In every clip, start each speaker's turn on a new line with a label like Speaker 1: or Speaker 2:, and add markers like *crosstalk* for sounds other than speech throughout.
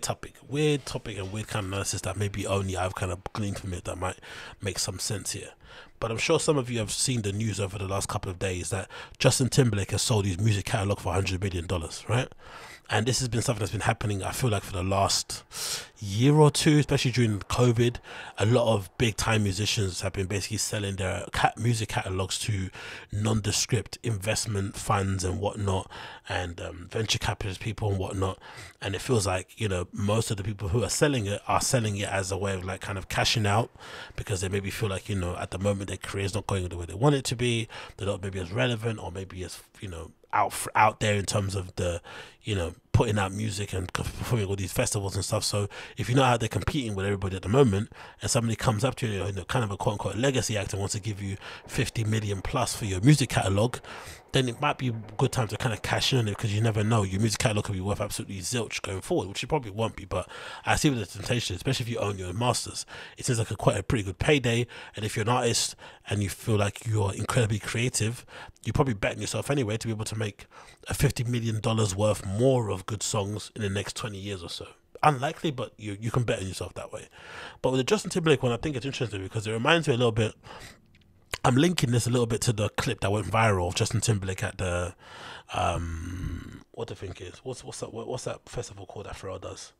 Speaker 1: topic, weird topic, and weird kind of analysis that maybe only I've kind of gleaned from it that might make some sense here. But I'm sure some of you have seen the news over the last couple of days that Justin Timberlake has sold his music catalog for 100 million dollars, right? And this has been something that's been happening, I feel like, for the last year or two, especially during COVID. A lot of big time musicians have been basically selling their cat music catalogs to nondescript investment funds and whatnot, and um, venture capitalist people and whatnot. And it feels like, you know, most of the people who are selling it are selling it as a way of like kind of cashing out because they maybe feel like, you know, at the moment their career is not going the way they want it to be. They're not maybe as relevant or maybe as, you know, out out there in terms of the you know putting out music and performing all these festivals and stuff. So if you know how they're competing with everybody at the moment, and somebody comes up to you, you know, kind of a quote unquote legacy act and wants to give you fifty million plus for your music catalog, then it might be a good time to kind of cash in on it because you never know. Your music catalog could be worth absolutely zilch going forward, which it probably won't be. But I see with the temptation, especially if you own your masters, it seems like a quite a pretty good payday. And if you're an artist and you feel like you're incredibly creative, you're probably betting yourself anyway to be able to make a fifty million dollars worth more of good songs in the next twenty years or so. Unlikely, but you you can bet on yourself that way. But with the Justin Timberlake one, I think it's interesting because it reminds me a little bit I'm linking this a little bit to the clip that went viral of Justin Timberlake at the um what the think is? What's what's that what's that festival called that Pharrell does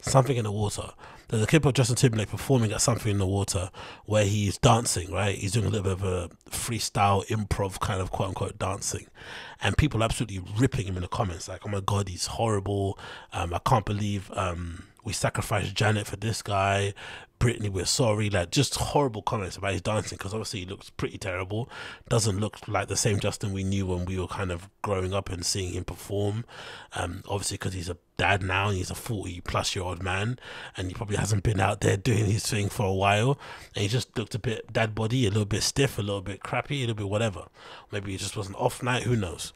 Speaker 1: something in the water. There's a clip of Justin Timberlake performing at something in the water where he's dancing, right? He's doing a little bit of a freestyle improv kind of quote unquote dancing. And people absolutely ripping him in the comments, like, oh my god, he's horrible. Um, I can't believe um we sacrificed Janet for this guy. Britney, we're sorry. Like just horrible comments about his dancing because obviously he looks pretty terrible. Doesn't look like the same Justin we knew when we were kind of growing up and seeing him perform. Um, obviously because he's a dad now and he's a 40 plus year old man and he probably hasn't been out there doing his thing for a while. And he just looked a bit dad body, a little bit stiff, a little bit crappy, a little bit whatever. Maybe it just wasn't off night, who knows.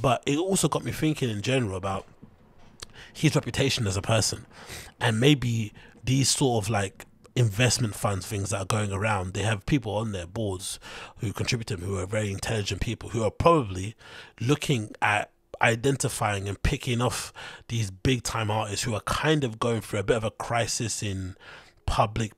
Speaker 1: But it also got me thinking in general about his reputation as a person. And maybe these sort of like investment funds things that are going around they have people on their boards who contribute to them who are very intelligent people who are probably looking at identifying and picking off these big time artists who are kind of going through a bit of a crisis in public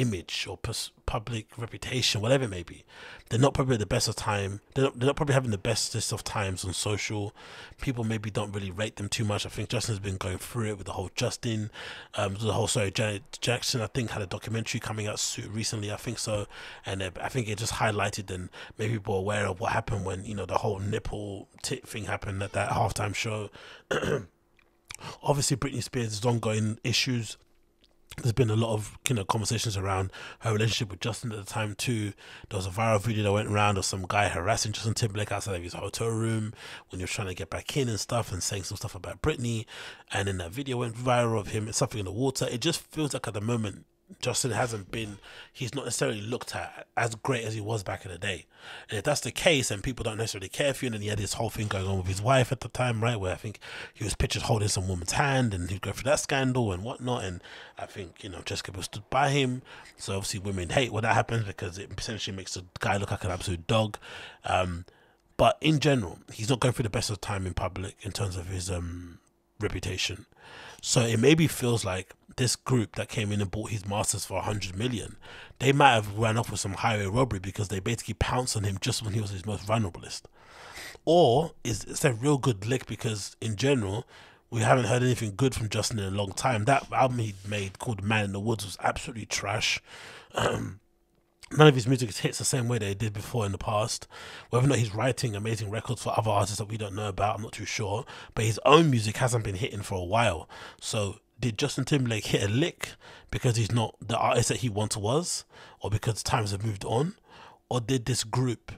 Speaker 1: image or public reputation, whatever it may be. They're not probably the best of time. They're not, they're not probably having the bestest of times on social. People maybe don't really rate them too much. I think Justin's been going through it with the whole Justin, um, the whole sorry Janet Jackson. I think had a documentary coming out recently. I think so, and uh, I think it just highlighted and made people aware of what happened when you know the whole nipple tit thing happened at that halftime show. *clears throat* Obviously, Britney Spears' ongoing issues there's been a lot of you know conversations around her relationship with Justin at the time too. There was a viral video that went around of some guy harassing Justin Timberlake outside of his hotel room when he was trying to get back in and stuff and saying some stuff about Britney. And then that video went viral of him something in the water. It just feels like at the moment Justin hasn't been, he's not necessarily looked at as great as he was back in the day. And if that's the case, and people don't necessarily care for you, and then he had this whole thing going on with his wife at the time, right? Where I think he was pictured holding some woman's hand and he'd go through that scandal and whatnot. And I think, you know, Jessica was stood by him. So obviously women hate when that happens because it essentially makes the guy look like an absolute dog. Um, but in general, he's not going through the best of time in public in terms of his um, reputation. So it maybe feels like this group that came in and bought his masters for 100 million, they might have ran off with some highway robbery because they basically pounced on him just when he was his most vulnerableist. Or is it's a real good lick because in general, we haven't heard anything good from Justin in a long time. That album he made called Man in the Woods was absolutely trash. Um, none of his music hits the same way that it did before in the past. Whether or not he's writing amazing records for other artists that we don't know about, I'm not too sure. But his own music hasn't been hitting for a while. So did Justin Timberlake hit a lick because he's not the artist that he once was, or because times have moved on, or did this group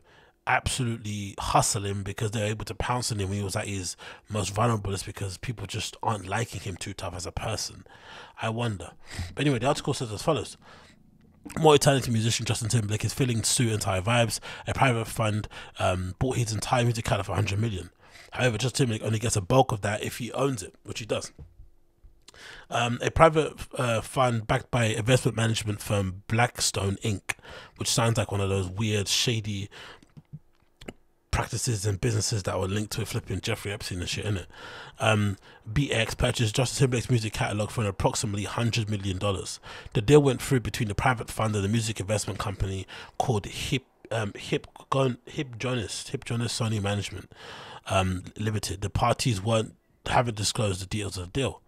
Speaker 1: absolutely hustle him because they're able to pounce on him when he was at his most vulnerable? It's because people just aren't liking him too tough as a person. I wonder. But anyway, the article says as follows. Multi-talented musician Justin Timberlake is filling suit and entire vibes. A private fund um, bought his entire music catalog for 100 million. However, Justin Timberlake only gets a bulk of that if he owns it, which he does. Um, a private uh, fund backed by investment management firm Blackstone Inc., which sounds like one of those weird, shady practices and businesses that were linked to flipping Jeffrey Epstein and shit in it. Um, BX purchased Justin Timberlake's music catalog for an approximately hundred million dollars. The deal went through between the private fund and the music investment company called Hip um, Hip Gon Hip Jonas Hip Jonas Sony Management um, Limited. The parties weren't haven't disclosed the details of the deal.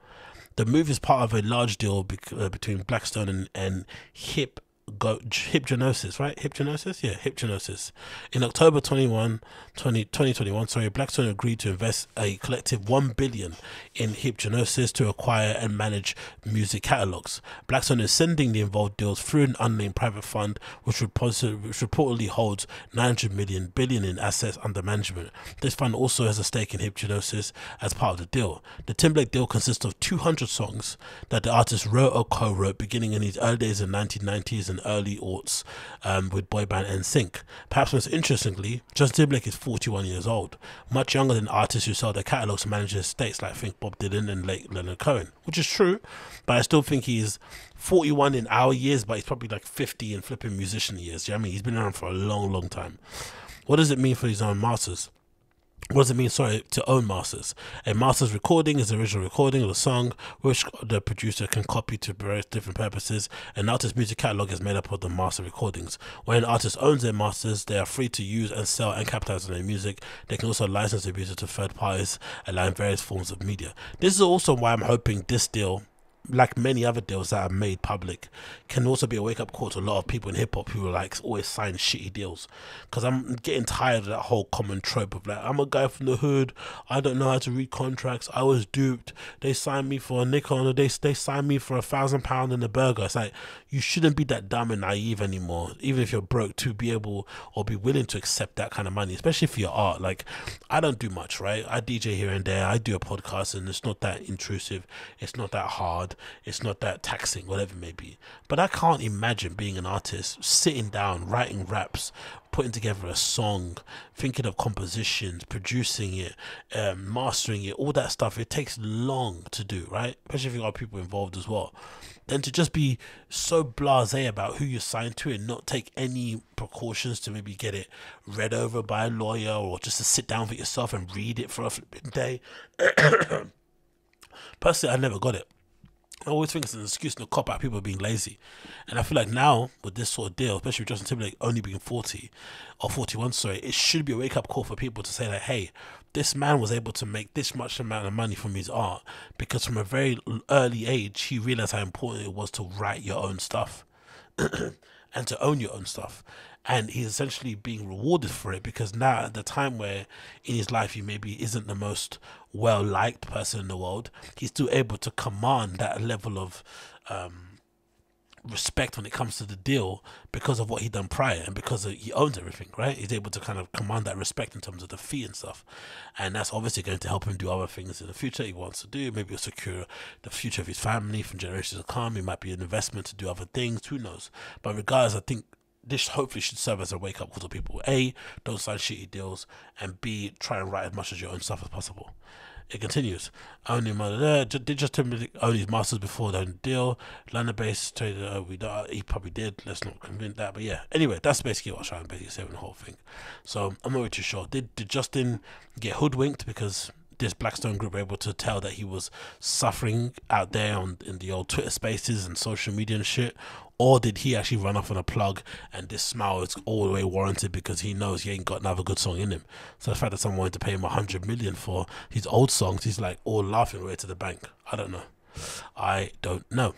Speaker 1: The move is part of a large deal uh, between Blackstone and, and Hip go Hipgnosis, right? Hipgnosis, yeah, Hipgnosis. In October 21, 20, 2021, sorry, Blackstone agreed to invest a collective one billion in Hipgnosis to acquire and manage music catalogs. Blackstone is sending the involved deals through an unnamed private fund, which, which reportedly holds 900 million billion in assets under management. This fund also has a stake in Hipgnosis as part of the deal. The Timberlake deal consists of 200 songs that the artist wrote or co-wrote beginning in his early days in 1990s and early aughts um, with boy band NSYNC. Perhaps most interestingly, Justin Timberlake is 41 years old, much younger than artists who sell their catalogs to manage estates like think Bob Dylan and late Leonard Cohen, which is true, but I still think he's 41 in our years, but he's probably like 50 in flipping musician years. You know I mean? He's been around for a long, long time. What does it mean for his own masters? What does it mean sorry to own masters? A master's recording is the original recording of the song which the producer can copy to various different purposes. An artist's music catalog is made up of the master recordings. When an artist owns their masters they are free to use and sell and capitalize on their music. They can also license their music to third parties allowing various forms of media. This is also why i'm hoping this deal like many other deals that are made public, can also be a wake up call to a lot of people in hip hop who are like always sign shitty deals. Because I'm getting tired of that whole common trope of like, I'm a guy from the hood, I don't know how to read contracts, I was duped, they signed me for a nickel, or they, they signed me for a thousand pound in a burger. It's like, you shouldn't be that dumb and naive anymore, even if you're broke, to be able or be willing to accept that kind of money, especially for your art. Like, I don't do much, right? I DJ here and there, I do a podcast, and it's not that intrusive, it's not that hard it's not that taxing, whatever it may be. But I can't imagine being an artist, sitting down, writing raps, putting together a song, thinking of compositions, producing it, um, mastering it, all that stuff. It takes long to do, right? Especially if you've got people involved as well. Then to just be so blasé about who you're signed to and not take any precautions to maybe get it read over by a lawyer or just to sit down for yourself and read it for a day. *coughs* Personally, I never got it. I always think it's an excuse to cop out people being lazy. And I feel like now, with this sort of deal, especially with Justin Timberlake only being 40 or 41, sorry, it should be a wake up call for people to say that, hey, this man was able to make this much amount of money from his art because from a very early age, he realized how important it was to write your own stuff *clears throat* and to own your own stuff and he's essentially being rewarded for it because now at the time where in his life he maybe isn't the most well liked person in the world he's still able to command that level of um, respect when it comes to the deal because of what he done prior and because he owns everything right? He's able to kind of command that respect in terms of the fee and stuff. And that's obviously going to help him do other things in the future he wants to do. Maybe he'll secure the future of his family from generations to come. It might be an investment to do other things. Who knows? But regardless i think this hopefully should serve as a wake up call to people. A, don't sign shitty deals, and B, try and write as much of your own stuff as possible. It continues. Only mother did just own his masters before the deal. London based trader, uh, we don't, he probably did. Let's not convince that, but yeah. Anyway, that's basically what I'm trying to basically say with the whole thing. So I'm not really too sure. Did did Justin get hoodwinked because this Blackstone group were able to tell that he was suffering out there on in the old Twitter spaces and social media and shit, or did he actually run off on a plug and this smile is all the way warranted because he knows he ain't got another good song in him? So the fact that someone wanted to pay him a hundred million for his old songs, he's like all laughing away to the bank. I don't know. I don't know.